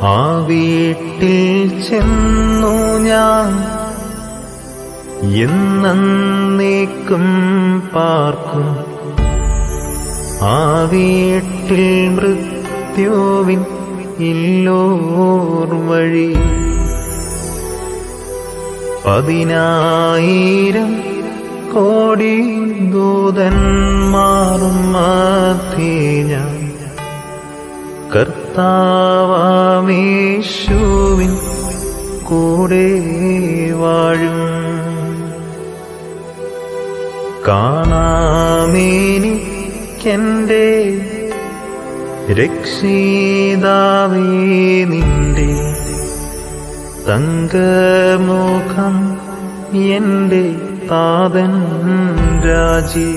ആ വീട്ടിൽ ചെന്നു ഞാൻ എന്നേക്കും പാർക്കും. ആ വീട്ടിൽ മൃത്യുവിൻ ഇല്ലോർ വഴി പതിനായിരം കോടി ദൂതന്മാറും കർത്താവാമേശുവിൻ കൂടെ വാഴും. കാണാമേനിക്കെന്റെ രക്ഷിതാവേ നിന്റെ തങ്കമുഖം എന്റെ താതൻ രാജി.